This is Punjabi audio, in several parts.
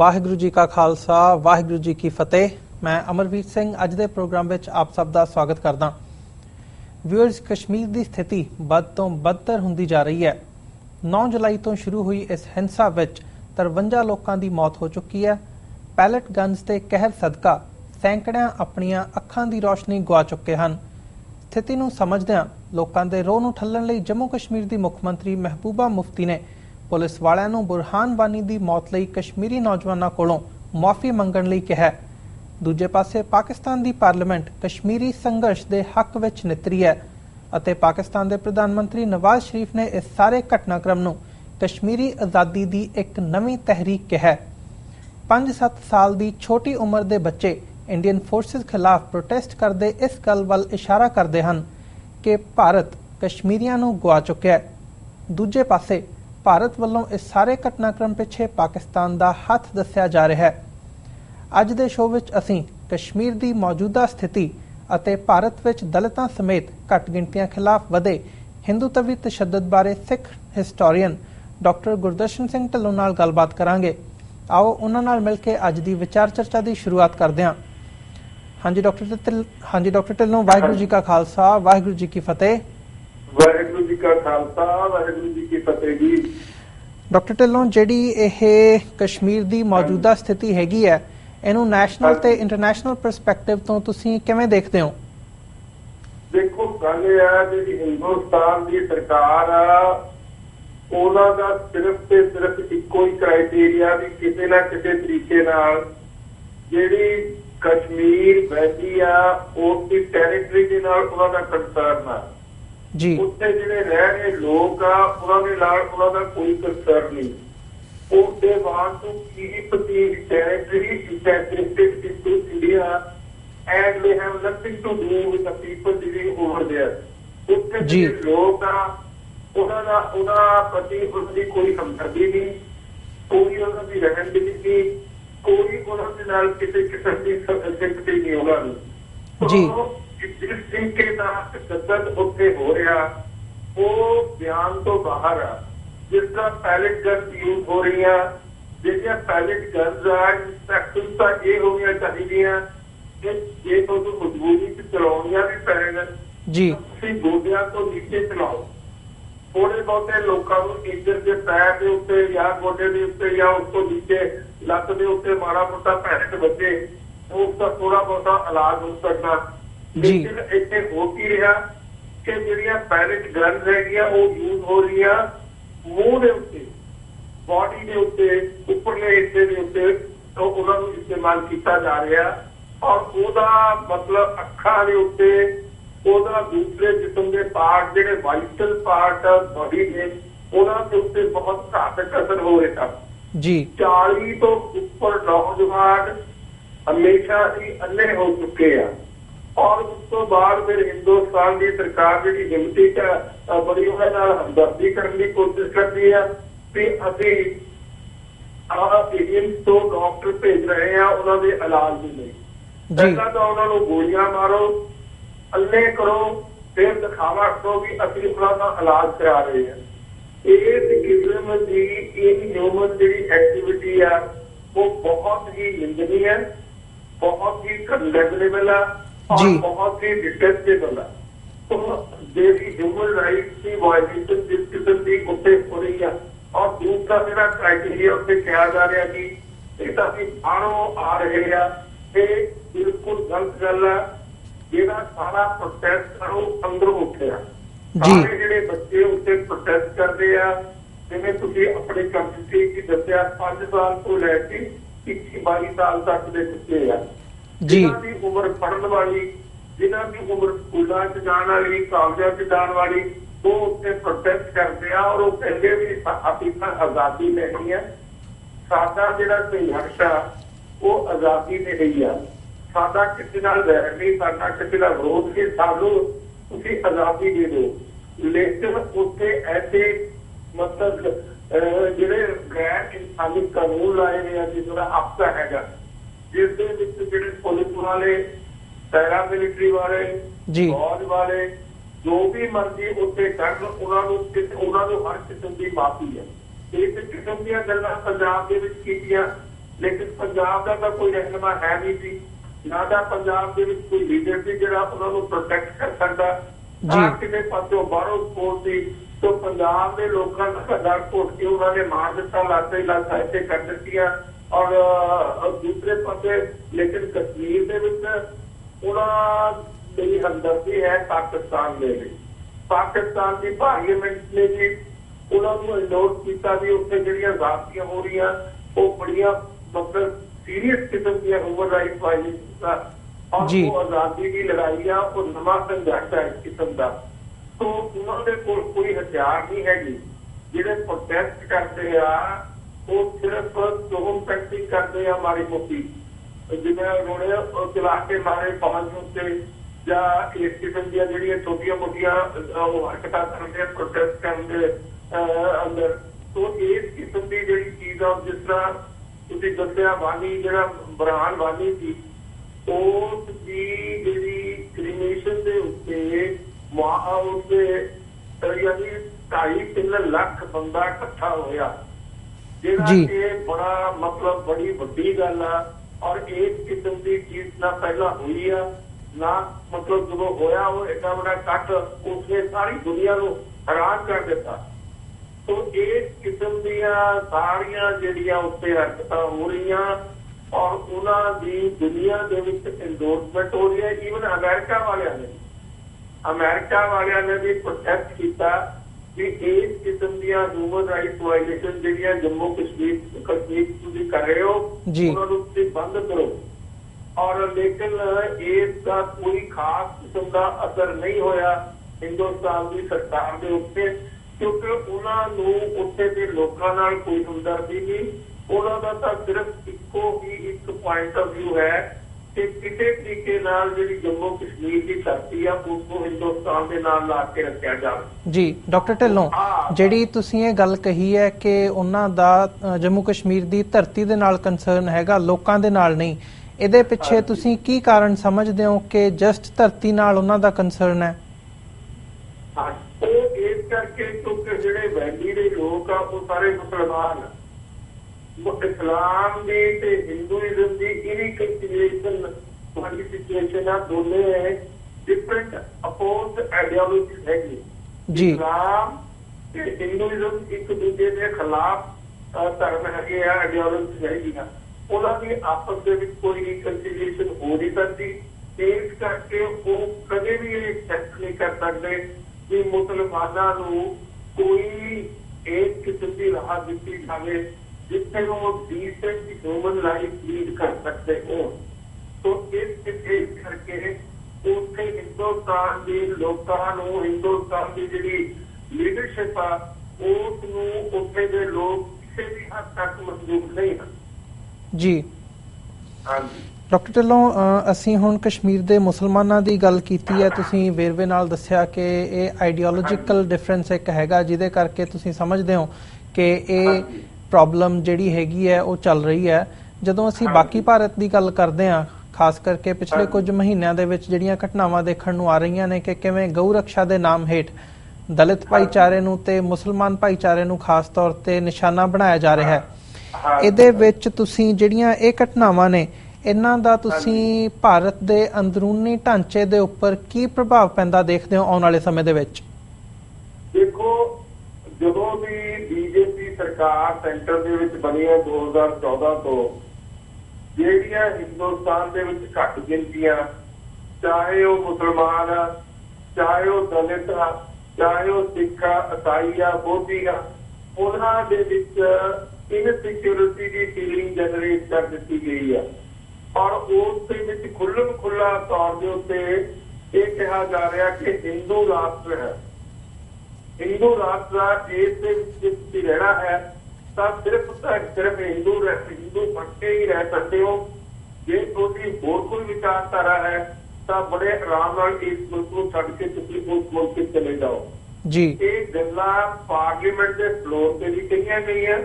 ਵਾਹਿਗੁਰੂ ਜੀ ਕਾ ਖਾਲਸਾ, ਵਾਹਿਗੁਰੂ ਜੀ ਕੀ ਫਤਿਹ। ਮੈਂ ਅਮਰਵੀਰ ਸਿੰਘ, ਅੱਜ ਦੇ ਪ੍ਰੋਗਰਾਮ ਵਿੱਚ ਆਪ ਸਭ ਦਾ ਸਵਾਗਤ ਕਰਦਾ। ਵਿਊਅਰਸ ਕਸ਼ਮੀਰ ਦੀ ਸਥਿਤੀ ਬਦ ਤੋਂ ਬਦਤਰ ਹੁੰਦੀ ਜਾ ਰਹੀ ਹੈ। 9 ਜੁਲਾਈ ਤੋਂ ਸ਼ੁਰੂ ਹੋਈ ਇਸ ਹਿੰਸਾ ਵਿੱਚ 53 ਲੋਕਾਂ ਦੀ ਮੌਤ ਹੋ ਚੁੱਕੀ ਹੈ। ਪੈਲਟ ਗਨਸ ਤੇ ਕਹਿਰ ਸਦਕਾ ਸੈਂਕੜਿਆਂ ਆਪਣੀਆਂ ਅੱਖਾਂ ਦੀ ਰੋਸ਼ਨੀ ਗਵਾ ਚੁੱਕੇ ਹਨ। ਸਥਿਤੀ ਨੂੰ ਸਮਝਦਿਆਂ ਲੋਕਾਂ ਦੇ ਰੋਹ ਨੂੰ ਠੱਲਣ ਲਈ ਜੰਮੂ ਕਸ਼ਮੀਰ ਦੀ ਮੁੱਖ ਮੰਤਰੀ ਮਹਿਬੂਬਾ ਮੁਫਤੀ ਨੇ ਪੁਲਿਸ ਵਾਲਿਆਂ ਨੂੰ ਬੁਰਹਾਨ ਵਾਨੀ ਦੀ ਮੌਤ ਲਈ ਕਸ਼ਮੀਰੀ ਨੌਜਵਾਨਾਂ ਕੋਲੋਂ ਮਾਫੀ ਮੰਗਣ ਲਈ ਕਿਹਾ। ਦੂਜੇ ਪਾਸੇ ਪਾਕਿਸਤਾਨ ਦੀ ਪਾਰਲੀਮੈਂਟ ਕਸ਼ਮੀਰੀ ਸੰਘਰਸ਼ ਦੇ ਹੱਕ ਵਿੱਚ ਨਿਤਰੀ ਹੈ ਅਤੇ ਪਾਕਿਸਤਾਨ ਦੇ ਪ੍ਰਧਾਨ ਮੰਤਰੀ ਨਵਾਜ਼ ਸ਼ਰੀਫ ਨੇ ਇਸ ਸਾਰੇ ਘਟਨਾਕ੍ਰਮ ਨੂੰ ਕਸ਼ਮੀਰੀ ਆਜ਼ਾਦੀ ਦੀ ਇੱਕ ਨਵੀਂ ਤਹਿਰੀਕ ਕਿਹਾ। ਹੈ 5-7 ਸਾਲ ਦੀ ਛੋਟੀ ਉਮਰ ਦੇ ਬੱਚੇ ਇੰਡੀਅਨ ਫੋਰਸਸ ਖਿਲਾਫ ਪ੍ਰੋਟੈਸਟ ਕਰਦੇ ਇਸ ਗੱਲ ਵੱਲ ਇਸ਼ਾਰਾ ਕਰਦੇ ਹਨ ਕਿ ਭਾਰਤ ਕਸ਼ਮੀਰੀਆਂ ਨੂੰ ਗਵਾ ਚੁੱਕਿਆ ਹੈ। ਦੂਜੇ ਪਾਸੇ ਭਾਰਤ ਵੱਲੋਂ ਇਸ ਸਾਰੇ ਘਟਨਾਕ੍ਰਮ ਪਿੱਛੇ ਪਾਕਿਸਤਾਨ ਦਾ ਹੱਥ ਦੱਸਿਆ ਜਾ ਰਿਹਾ ਹੈ। ਅੱਜ ਦੇ ਸ਼ੋਅ ਵਿੱਚ ਅਸੀਂ ਕਸ਼ਮੀਰ ਦੀ ਮੌਜੂਦਾ ਸਥਿਤੀ ਅਤੇ ਭਾਰਤ ਵਿੱਚ ਦਲਿਤਾਂ ਸਮੇਤ ਘੱਟ ਗਿਣਤੀਆਂ ਖਿਲਾਫ ਵਧੇ ਹਿੰਦੂਤਵੀ ਤਸ਼ੱਦਦ ਬਾਰੇ ਸਿੱਖ ਹਿਸਟੋਰੀਅਨ ਡਾਕਟਰ ਗੁਰਦਰਸ਼ਨ ਸਿੰਘ ਢਿੱਲੋਂ ਨਾਲ ਗੱਲਬਾਤ ਕਰਾਂਗੇ। ਆਓ ਉਹਨਾਂ ਨਾਲ ਮਿਲ ਕੇ ਅੱਜ ਦੀ ਵਿਚਾਰ ਚਰਚਾ ਦੀ ਸ਼ੁਰੂਆਤ ਕਰਦੇ ਹਾਂ। ਹਾਂਜੀ ਡਾਕਟਰ ਹਾਂਜੀ ਡਾਕਟਰ ਢਿੱਲੋਂ, ਵਾਹਿਗੁਰੂ ਜੀ ਕਾ ਖਾਲਸਾ, ਵਾਹਿਗੁਰੂ ਜੀ ਕੀ ਫਤਿਹ। ਕਾ ਖਾਲਸਾ ਵਾਹਿਗੁਰੂ ਜੀ ਕੀ ਫਤਿਹ ਜੀ। ਡਾਕਟਰ ਢਿੱਲੋਂ ਜਿਹੜੀ ਇਹ ਕਸ਼ਮੀਰ ਦੀ ਮੌਜੂਦਾ ਸਥਿਤੀ ਹੈਗੀ ਹੈ ਇਹਨੂੰ ਨੈਸ਼ਨਲ ਤੇ ਇੰਟਰਨੈਸ਼ਨਲ ਪਰਸਪੈਕਟਿਵ ਤੋਂ ਤੁਸੀਂ ਕਿਵੇਂ ਦੇਖਦੇ ਹੋ? ਦੇਖੋ ਗੱਲ ਇਹ ਹੈ ਜਿਹੜੀ ਹਿੰਦੁਸਤਾਨ ਦੀ ਸਰਕਾਰ ਆ ਉਹਨਾਂ ਦਾ ਸਿਰਫ ਤੇ ਸਿਰਫ ਇੱਕੋ ਹੀ ਕ੍ਰਾਈਟੇਰੀਆ ਵੀ ਕਿਸੇ ਨਾ ਕਿਸੇ ਤਰੀਕੇ ਨਾਲ ਜਿਹੜੀ ਕਸ਼ਮੀਰ ਵੈਲੀ ਆ ਉਸ ਦੀ ਟੈਰੀਟਰੀ ਦੇ ਨਾਲ ਉਹਨਾਂ ਦਾ ਕੰਸਰਨ ਆ। ਜੀ ਉੱਥੇ ਜਿਹੜੇ ਰਹਿ ਰਹੇ ਲੋਕ ਆ ਉਹਨਾਂ ਦੇ ਨਾਲ ਉਹਨਾਂ ਦਾ ਕੋਈ ਕੰਸਰਨ ਨਹੀਂ ਉਹ they want to keep the territory integrated into India they have nothing to do with the people living over there. ਉੱਥੇ ਜੀ। ਜਿਹੜੇ ਲੋਕ ਆ ਉਹਨਾਂ ਦਾ ਉਹਨਾਂ ਪ੍ਰਤੀ ਉਹਨਾਂ ਦੀ ਕੋਈ ਹਮਦਰਦੀ ਨਹੀਂ ਕੋਈ ਉਹਨਾਂ ਦੀ ਰਹਿਣ ਦੀ ਨਹੀਂ ਕੋਈ ਉਹਨਾਂ ਦੇ ਨਾਲ ਕਿਸੇ ਕਿਸਮ ਦੀ ਸਿੰਪਥੀ ਨਹੀਂ ਉਹਨਾਂ ਨੂੰ ਜੀ। ਸੋ, ਜਿਸ ਤਰੀਕੇ ਦਾ ਤਸ਼ੱਦਦ ਉੱਥੇ ਹੋ ਰਿਹਾ ਉਹ ਬਿਆਨ ਤੋਂ ਬਾਹਰ ਆ ਜਿਸ ਤਰ੍ਹਾਂ ਪੈਲਟ ਗਨ ਯੂਜ਼ ਹੋ ਰਹੀਆਂ ਜਿਹੜੀਆਂ ਪੈਲਟ ਗਨਸ ਆ ਇੰਸਟਰਕਸ਼ਨ ਤਾਂ ਇਹ ਹੋਣੀਆਂ ਚਾਹੀਦੀਆਂ ਕਿ ਜੇ ਤੁਹਾਨੂੰ ਮਜਬੂਰੀ ਚ ਚਲਾਉਣੀਆਂ ਵੀ ਪੈਣ ਜੀ ਤੁਸੀਂ ਗੋਡਿਆਂ ਤੋਂ ਨੀਚੇ ਚਲਾਓ ਥੋੜੇ ਬਹੁਤੇ ਲੋਕਾਂ ਨੂੰ ਇੰਜਰ ਦੇ ਪੈਰ ਦੇ ਉੱਤੇ ਜਾਂ ਗੋਡੇ ਦੇ ਉੱਤੇ ਜਾਂ ਉਸ ਤੋਂ ਨੀਚੇ ਲੱਤ ਦੇ ਉੱਤੇ ਮਾੜਾ ਮੋਟਾ ਪੈਰਟ ਵੱਜੇ ਉਸ ਦਾ ਥੋੜਾ ਬਹੁਤਾ ਇਲਾਜ ਹੋ ਸਕਦਾ ਜੀ। ਲੇਕਿਨ ਇੱਥੇ ਹੋ ਕੀ ਰਿਹਾ ਕਿ ਜਿਹੜੀਆਂ ਪੈਰਟ ਗਨਸ ਹੈਗੀਆਂ ਉਹ ਯੂਜ਼ ਹੋ ਰਹੀਆਂ ਮੂੰਹ ਦੇ ਉੱਤੇ ਬਾਡੀ ਦੇ ਉੱਤੇ ਉੱਪਰਲੇ ਹਿੱਸੇ ਦੇ ਉੱਤੇ ਉਹ ਉਹਨਾਂ ਨੂੰ ਇਸਤੇਮਾਲ ਕੀਤਾ ਜਾ ਰਿਹਾ। ਔਰ ਉਹਦਾ ਮਤਲਬ ਅੱਖਾਂ ਦੇ ਉੱਤੇ ਉਹਦਾ ਦੂਸਰੇ ਜਿਸਮ ਦੇ ਪਾਰਟ ਜਿਹੜੇ ਵਾਈਟਲ ਪਾਰਟ ਬਾਡੀ ਦੇ ਉਹਨਾਂ ਦੇ ਉੱਤੇ ਬਹੁਤ ਘਾਤਕ ਅਸਰ ਹੋ ਰਿਹਾ ਜੀ। 40 ਤੋਂ ਉੱਪਰ ਨੌਜਵਾਨ ਹਮੇਸ਼ਾ ਹੀ ਅੰਨੇ ਹੋ ਚੁੱਕੇ ਆ। ਔਰ ਉਸ ਤੋਂ ਬਾਅਦ ਫਿਰ ਹਿੰਦੁਸਤਾਨ ਦੀ ਸਰਕਾਰ ਜਿਹੜੀ ਹਿੰਮਤੀ ਚ ਬੜੀ ਉਹਨਾਂ ਨਾਲ ਹਮਦਰਦੀ ਕਰਨ ਦੀ ਕੋਸ਼ਿਸ਼ ਕਰਦੀ ਆ। ਵੀ ਅਸੀਂ ਆਹ ਏਰੀਅਨ ਤੋਂ ਡਾਕਟਰ ਭੇਜ ਰਹੇ ਆ ਉਹਨਾਂ ਦੇ ਇਲਾਜ ਦੇ ਲਈ। ਜੀ। ਪਹਿਲਾਂ ਤਾਂ ਉਹਨਾਂ ਨੂੰ ਗੋਲੀਆਂ ਮਾਰੋ ਅੱਲੇ ਕਰੋ ਫਿਰ ਦਿਖਾਵਾ ਕਰੋ ਵੀ ਅਸੀਂ ਉਹਨਾਂ ਦਾ ਇਲਾਜ ਕਰਾ ਰਹੇ ਹਾਂ ਇਸ ਕਿਸਮ ਦੀ ਇਨਹਿਊਮਨ ਜਿਹੜੀ ਐਕਟੀਵਿਟੀ ਆ ਉਹ ਬਹੁਤ ਹੀ ਨਿੰਦਨੀय ਹੈ ਬਹੁਤ ਹੀ ਕੰਡੈਮਨੇਬਲ ਆ। ਬਹੁਤ ਹੀ ਡਿਟੈਸਟੇਬਲ ਆ ਉਹ ਜਿਹੜੀ ਹਿਊਮਨ ਰਾਈਟਸ ਦੀ ਵਾਇਲੇਸ਼ਨ ਜਿਸ ਕਿਸਮ ਦੀ ਉੱਤੇ ਹੋ ਰਹੀ ਆ ਔਰ ਦੂਸਰਾ ਜਿਹੜਾ ਕ੍ਰਾਈਟੇਰੀਆ ਉੱਤੇ ਕਿਹਾ ਜਾ ਰਿਹਾ ਕਿ ਇਹ ਤਾਂ ਅਸੀਂ ਬਾਹਰੋਂ ਆ ਰਹੇ ਆ ਇਹ ਬਿਲਕੁਲ ਗਲਤ ਗੱਲ ਆ। ਜਿਹੜਾ ਸਾਰਾ ਪ੍ਰੋਟੈਸਟ ਆ ਉਹ ਅੰਦਰੋਂ ਉੱਠਿਆ। ਜੀ। ਸਾਰੇ ਜਿਹੜੇ ਬੱਚੇ ਉੱਤੇ ਪ੍ਰੋਟੈਸਟ ਕਰਦੇ ਆ ਜਿਵੇਂ ਤੁਸੀਂ ਆਪਣੇ ਕੰਪਿਊਟਰ ਕੀ ਦੱਸਿਆ 5 ਸਾਲ ਤੋਂ ਲੈ ਕੇ 21 22 ਸਾਲ ਤੱਕ ਦੇ ਬੱਚੇ ਆ। ਜਿਨ੍ਹਾਂ ਦੀ ਉਮਰ ਪੜਨ ਵਾਲੀ, ਜਿਨ੍ਹਾਂ ਦੀ ਉਮਰ ਸਕੂਲਾਂ 'ਚ ਜਾਣ ਵਾਲੀ, ਕਾਲਜਾਂ 'ਚ ਜਾਣ ਵਾਲੀ, ਉਹ ਉੱਤੇ ਪ੍ਰੋਟੈਸਟ ਕਰਦੇ ਆ ਔਰ ਉਹ ਕਹਿੰਦੇ ਵੀ ਅਸੀਂ ਤਾਂ ਆਜ਼ਾਦੀ ਲੈਣੀ ਹੈ ਸਾਡਾ ਜਿਹੜਾ ਸੰਘਰਸ਼ ਆ, ਉਹ ਆਜ਼ਾਦੀ ਦੇ ਲਈ ਆ। ਸਾਡਾ ਕਿਸੇ ਨਾਲ ਵੈਰ ਨਹੀਂ, ਸਾਡਾ ਕਿਸੇ ਨਾਲ ਵਿਰੋਧ ਨਹੀਂ, ਸਾਨੂੰ ਤੁਸੀਂ ਆਜ਼ਾਦੀ ਦੇ ਦਿਓ। ਲੇਕਿਨ ਉੱਥੇ ਐਸੇ ਮਤਲਬ ਜਿਹੜੇ ਗੈਰ ਇਨਸਾਨੀ ਕਾਨੂੰਨ ਲਾਏ ਨੇ ਆ ਜਿਹੜਾ ਆਪਕਾ ਹੈਗਾ, ਜਿਸ ਦੇ ਵਿੱਚ ਜਿਹੜੇ ਵਾਲੇ ਪੈਰਾ ਮਿਲਟਰੀ ਵਾਲੇ ਜੀ। ਫੌਜ ਵਾਲੇ ਜੋ ਵੀ ਮਰਜ਼ੀ ਉੱਤੇ ਕਰਨ ਉਹਨਾਂ ਨੂੰ ਉਹਨਾਂ ਨੂੰ ਹਰ ਕਿਸਮ ਦੀ ਮਾਫੀ ਹੈ। ਇਸ ਕਿਸਮ ਦੀਆਂ ਗੱਲਾਂ ਪੰਜਾਬ ਦੇ ਵਿੱਚ ਕੀਤੀਆਂ ਲੇਕਿਨ ਪੰਜਾਬ ਦਾ ਤਾਂ ਕੋਈ ਰਹਿਨਮਾ ਹੈ ਨਹੀਂ ਸੀ। ਨਾ ਤਾਂ ਪੰਜਾਬ ਦੇ ਵਿੱਚ ਕੋਈ ਲੀਡਰ ਸੀ ਜਿਹੜਾ ਉਹਨਾਂ ਨੂੰ ਪ੍ਰੋਟੈਕਟ ਕਰ ਸਕਦਾ। ਜੀ। ਕਿਸੇ ਪਾਸੋਂ ਬਾਹਰੋਂ ਸਪੋਰਟ ਸੀ। ਤੋਂ ਪੰਜਾਬ ਦੇ ਲੋਕਾਂ ਦਾ ਘਰ ਘੋਟ ਕੇ ਉਹਨਾਂ ਨੇ ਮਾਰ ਦਿੱਤਾ ਲਾਤੇ ਲਾਤਾ ਇੱਥੇ ਕਰ ਦਿੱਤੀਆਂ। ਔਰ ਅਹ, ਦੂਸਰੇ ਪਾਸੇ ਲੇਕਿਨ ਕਸ਼ਮੀਰ ਦੇ ਵਿੱਚ ਉਹਨਾਂ ਦੀ ਹਮਦਰਦੀ ਹੈ ਪਾਕਿਸਤਾਨ ਦੇ ਲਈ ਪਾਕਿਸਤਾਨ ਦੀ ਪਾਰਲੀਮੈਂਟ ਨੇ ਵੀ ਉਹਨਾਂ ਨੂੰ ਇੰਡੋਰਸ ਕੀਤਾ ਵੀ ਉੱਥੇ ਜਿਹੜੀਆਂ ਜ਼ਾਤੀਆਂ ਹੋ ਰਹੀਆਂ ਉਹ ਬੜੀਆਂ ਮਤਲਬ ਸੀਰੀਅਸ ਕਿਸਮ ਦੀਆਂ ਹਿਊਮਨ ਰਾਈਟਸ ਵਾਇਲੇਸ਼ਨਸ ਆ ਔਰ ਜੀ। ਉਹ ਆਜ਼ਾਦੀ ਦੀ ਲੜਾਈ ਆ ਉਹ ਨਵਾਂ ਸੰਘਰਸ਼ ਹੈ ਇਸ ਕਿਸਮ ਦਾ ਤੋਂ ਉਹਨਾਂ ਦੇ ਕੋਲ ਕੋਈ ਹਥਿਆਰ ਨਹੀਂ ਹੈਗੀ ਜਿਹੜੇ ਪ੍ਰੋਟੈਸਟ ਕਰਦੇ ਆ ਉਹ ਸਿਰਫ ਤੋਹਮ ਪ੍ਰੈਕਟਿਸ ਕਰਦੇ ਆ ਮਾਰੀ ਮੋਟੀ। ਜਿਵੇਂ ਰੋੜੇ ਉਹ ਚਲਾ ਕੇ ਮਾਰੇ ਪਹੁੰਚ ਉੱਤੇ ਜਾਂ ਇਸ ਕਿਸਮ ਦੀਆਂ ਜਿਹੜੀਆਂ ਛੋਟੀਆਂ ਮੋਟੀਆਂ ਉਹ ਹਰਕਤਾਂ ਕਰਦੇ ਪ੍ਰੋਟੈਸਟ ਕਰਦੇ ਅੰਦਰ। ਤੋਂ ਇਸ ਕਿਸਮ ਦੀ ਜਿਹੜੀ ਚੀਜ਼ ਆ ਜਿਸ ਤਰ੍ਹਾਂ ਤੁਸੀਂ ਦੱਸਿਆ ਵਾਨੀ ਜਿਹੜਾ ਬਰਾਨ ਵਾਨੀ ਸੀ, ਉਸ ਦੀ ਜਿਹੜੀ ਕ੍ਰੀਮੇਸ਼ਨ ਦੇ ਉੱਤੇ ਮਾ ਉੱਤੇ ਯਾਨੀ 2.5 ਲੱਖ ਬੰਦਾ ਇਕੱਠਾ ਹੋਇਆ। ਜਿਹੜਾ। ਕਿ ਬੜਾ ਮਤਲਬ ਬੜੀ ਵੱਡੀ ਗੱਲ ਆ ਔਰ ਇਸ ਕਿਸਮ ਦੀ ਚੀਜ਼ ਨਾ ਪਹਿਲਾਂ ਹੋਈ ਆ ਨਾ ਮਤਲਬ ਜਦੋਂ ਹੋਇਆ ਉਹ ਇੰਨਾ ਬੜਾ ਕੱਟ ਉਸਨੇ ਸਾਰੀ ਦੁਨੀਆ ਨੂੰ ਹੈਰਾਨ ਕਰ ਦਿੱਤਾ ਤੋ ਇਸ ਕਿਸਮ ਦੀਆਂ ਸਾਰੀਆਂ ਜਿਹੜੀਆਂ ਉੱਤੇ ਹਰਕਤਾਂ ਹੋ ਰਹੀਆਂ ਔਰ ਉਹਨਾਂ ਦੀ ਦੁਨੀਆ ਦੇ ਵਿੱਚ ਇੰਡੋਰਸਮੈਂਟ ਹੋ ਰਹੀ ਹੈ ਈਵਨ ਅਮਰੀਕਾ ਵਾਲਿਆਂ ਨੇ ਅਮਰੀਕਾ ਵਾਲਿਆਂ ਨੇ ਵੀ ਪ੍ਰੋਟੈਸਟ ਕੀਤਾ ਕਿ ਇਸ ਕਿਸਮ ਦੀਆਂ ਹਿਊਮਨ ਰਾਈਟਸ ਵਾਇਲੇਸ਼ਨ ਜਿਹੜੀਆਂ ਜੰਮੂ ਕਸ਼ਮੀਰ ਕਸ਼ਮੀਰ ਤੁਸੀਂ ਕਰ ਰਹੇ ਹੋ। ਉਹਨਾਂ ਨੂੰ ਤੁਸੀਂ ਬੰਦ ਕਰੋ ਔਰ ਲੇਕਿਨ ਇਸ ਦਾ ਕੋਈ ਖਾਸ ਕਿਸਮ ਦਾ ਅਸਰ ਨਹੀਂ ਹੋਇਆ ਹਿੰਦੁਸਤਾਨ ਦੀ ਸਰਕਾਰ ਦੇ ਉੱਤੇ ਕਿਉਂਕਿ ਉਹਨਾਂ ਨੂੰ ਉੱਥੇ ਦੇ ਲੋਕਾਂ ਨਾਲ ਕੋਈ ਹਮਦਰਦੀ ਨਹੀਂ ਉਹਨਾਂ ਦਾ ਤਾਂ ਸਿਰਫ ਇੱਕੋ ਹੀ ਇੱਕ ਪੁਆਇੰਟ ਆਫ View ਹੈ ਕਿ ਕਿਸੇ ਤਰੀਕੇ ਨਾਲ ਜਿਹੜੀ ਜੰਮੂ ਕਸ਼ਮੀਰ ਦੀ ਧਰਤੀ ਆ ਉਸ ਨੂੰ ਹਿੰਦੁਸਤਾਨ ਦੇ ਨਾਲ ਲਾ ਕੇ ਰੱਖਿਆ ਜਾਵੇ ਜੀ ਡਾਕਟਰ ਢਿੱਲੋਂ। ਜਿਹੜੀ ਤੁਸੀਂ ਇਹ ਗੱਲ ਕਹੀ ਹੈ ਕਿ ਉਹਨਾਂ ਦਾ ਜੰਮੂ ਕਸ਼ਮੀਰ ਦੀ ਧਰਤੀ ਦੇ ਨਾਲ ਕੰਸਰਨ ਹੈਗਾ ਲੋਕਾਂ ਦੇ ਨਾਲ ਨਹੀਂ ਇਹਦੇ ਪਿੱਛੇ। ਤੁਸੀਂ ਕੀ ਕਾਰਨ ਸਮਝਦੇ ਹੋ ਕਿ ਜਸਟ ਧਰਤੀ ਨਾਲ ਉਹਨਾਂ ਦਾ ਕੰਸਰਨ ਹੈ ਹਾਂ, ਉਹ ਇਸ ਕਰਕੇ ਕਿਉਂਕਿ ਜਿਹੜੇ ਵੈਲੀ ਦੇ ਲੋਕ ਆ ਉਹ ਸਾਰੇ ਮੁਸਲਮਾਨ ਆ ਇਸਲਾਮ ਦੀ ਤੇ ਹਿੰਦੂਇਜ਼ਮ ਦੀ ਇਨਕਨਸੀਲੇਸ਼ਨ ਵਾਲੀ ਸਿਚੁਏਸ਼ਨ ਆ ਦੋਨੇ ਡਿਫਰੈਂਟ ਅਪੋਜ਼ ਆਈਡੀਓਲੋਜੀ ਹੈਗੀ। ਜੀ। ਇਸਲਾਮ ਤੇ ਹਿੰਦੂਇਜ਼ਮ ਇੱਕ ਦੂਜੇ ਦੇ ਖਿਲਾਫ ਧਰਮ ਹੈਗੇ ਆ ਆਈਡੀਓਲੋਜੀ ਹੈਗੀਆਂ। ਉਹਨਾਂ ਦੀ ਆਪਸ ਦੇ ਵਿੱਚ ਕੋਈ ਰਿਕਨਸੀਲੀਏਸ਼ਨ ਹੋ ਨਹੀਂ ਸਕਦੀ। ਇਸ ਕਰਕੇ ਉਹ ਕਦੇ ਵੀ ਇਹ ਐਕਸੈਪਟ ਨਹੀਂ ਕਰ ਸਕਦੇ ਕਿ ਮੁਸਲਮਾਨਾਂ ਨੂੰ ਕੋਈ ਇੱਕ ਕਿਸਮ ਦੀ ਰਾਹ ਦਿੱਤੀ ਜਾਵੇ। ਜਿੱਥੇ ਉਹ ਡੀਸੈਂਟ ਹਿਊਮਨ ਲਾਈਫ ਲੀਡ ਕਰ ਸਕਦੇ ਹੋਣ ਤੋ ਇਸ ਇਸ ਕਰਕੇ ਉੱਥੇ ਹਿੰਦੁਸਤਾਨ ਦੇ ਲੋਕਾਂ ਨੂੰ ਹਿੰਦੁਸਤਾਨ ਦੀ ਜਿਹੜੀ ਲੀਡਰਸ਼ਿਪ ਆ ਉਸ ਨੂੰ ਉੱਥੇ ਦੇ ਲੋਕ ਕਿਸੇ ਵੀ ਹੱਦ ਤੱਕ ਮਨਜ਼ੂਰ ਨਹੀਂ ਹਨ। ਜੀ। ਹਾਂਜੀ। ਡਾਕਟਰ ਢਿੱਲੋਂ ਅਸੀਂ ਹੁਣ ਕਸ਼ਮੀਰ ਦੇ ਮੁਸਲਮਾਨਾਂ ਦੀ ਗੱਲ ਕੀਤੀ ਹੈ। ਤੁਸੀਂ ਵੇਰਵੇ ਨਾਲ ਦੱਸਿਆ ਕਿ ਇਹ ਆਈਡੀਓਲੋਜੀਕਲ ਡਿਫਰੈਂਸ ਇੱਕ ਹੈਗਾ ਜਿਹਦੇ ਕਰਕੇ ਤੁਸੀਂ ਸਮਝਦੇ ਹੋ ਕਿ ਇਹ। ਪ੍ਰੋਬਲਮ ਜਿਹੜੀ ਹੈਗੀ ਹੈ ਉਹ ਚੱਲ ਰਹੀ ਹੈ ਜਦੋਂ ਅਸੀਂ। ਬਾਕੀ ਭਾਰਤ ਦੀ ਗੱਲ ਕਰਦੇ ਹਾਂ ਖਾਸ ਕਰਕੇ ਪਿਛਲੇ। ਕੁਝ ਮਹੀਨਿਆਂ ਦੇ ਵਿੱਚ ਜਿਹੜੀਆਂ ਘਟਨਾਵਾਂ ਦੇਖਣ ਨੂੰ ਆ ਰਹੀਆਂ ਨੇ ਕਿ ਕਿਵੇਂ ਗਊ ਰੱਖਿਆ ਦੇ ਨਾਮ ਹੇਠ ਦਲਿਤ ਭਾਈਚਾਰੇ ਨੂੰ ਤੇ ਮੁਸਲਮਾਨ ਭਾਈਚਾਰੇ ਨੂੰ ਖਾਸ ਤੌਰ ਤੇ ਨਿਸ਼ਾਨਾ ਬਣਾਇਆ ਜਾ ਰਿਹਾ ਹੈ। ਇਹਦੇ ਵਿੱਚ ਤੁਸੀਂ ਜਿਹੜੀਆਂ ਇਹ ਘਟਨਾਵਾਂ ਨੇ ਇਹਨਾਂ ਦਾ ਤੁਸੀਂ ਭਾਰਤ ਦੇ ਅੰਦਰੂਨੀ ਢਾਂਚੇ ਦੇ ਉੱਪਰ ਕੀ ਪ੍ਰਭਾਵ ਪੈਂਦਾ ਦੇਖਦੇ ਹੋ ਆਉਣ ਵਾਲੇ ਸਮੇਂ ਦੇ ਵਿੱਚ ਦੇਖੋ ਜਦੋਂ ਦੀ ਬੀਜੇਪੀ ਸਰਕਾਰ ਸੈਂਟਰ ਦੇ ਵਿੱਚ ਬਣੀ ਹੈ 2014 ਤੋਂ, ਜਿਹੜੀਆਂ ਹਿੰਦੁਸਤਾਨ ਦੇ ਵਿੱਚ ਘੱਟ ਗਿਣਤੀਆਂ, ਚਾਹੇ ਉਹ ਮੁਸਲਮਾਨ ਆ, ਚਾਹੇ ਉਹ ਦਲਿਤ ਆ, ਚਾਹੇ ਉਹ ਸਿੱਖ ਆ, ਇਸਾਈ ਆ, ਬੋਧੀ ਆ, ਉਹਨਾਂ ਦੇ ਵਿੱਚ ਇਨਸਿਕਿਉਰਿਟੀ ਦੀ ਫੀਲਿੰਗ ਜਨਰੇਟ ਕਰ ਦਿੱਤੀ ਗਈ ਆ। ਔਰ ਉਸ ਦੇ ਵਿੱਚ ਖੁੱਲ੍ਹਮ ਖੁੱਲਾ ਤੌਰ ਦੇ ਉੱਤੇ ਇਹ ਕਿਹਾ ਜਾ ਰਿਹਾ ਕਿ ਹਿੰਦੂ ਰਾਸ਼ਟਰ ਹੈ। ਹਿੰਦੂ ਰਾਸ਼ਟਰ ਇਸ ਦੇ ਵਿੱਚ ਜੇ ਤੁਸੀਂ ਰਹਿਣਾ ਹੈ ਤਾਂ ਸਿਰਫ ਤਾਂ ਸਿਰਫ ਹਿੰਦੂ ਰਹਿ ਹਿੰਦੂ ਬਣ ਕੇ ਹੀ ਰਹਿ ਸਕਦੇ ਹੋ। ਜੇ ਤੁਹਾਡੀ ਹੋਰ ਕੋਈ ਵਿਚਾਰਧਾਰਾ ਹੈ ਤਾਂ ਬੜੇ ਆਰਾਮ ਨਾਲ ਇਸ ਮੁਲਕ ਨੂੰ ਛੱਡ ਕੇ ਤੁਸੀਂ ਉਸ ਮੁਲਕ ਵਿੱਚ ਚਲੇ ਜਾਓ। ਜੀ। ਇਹ ਗੱਲਾਂ ਪਾਰਲੀਮੈਂਟ ਦੇ ਫਲੋਰ ਤੇ ਵੀ ਕਹੀਆਂ ਗਈਆਂ।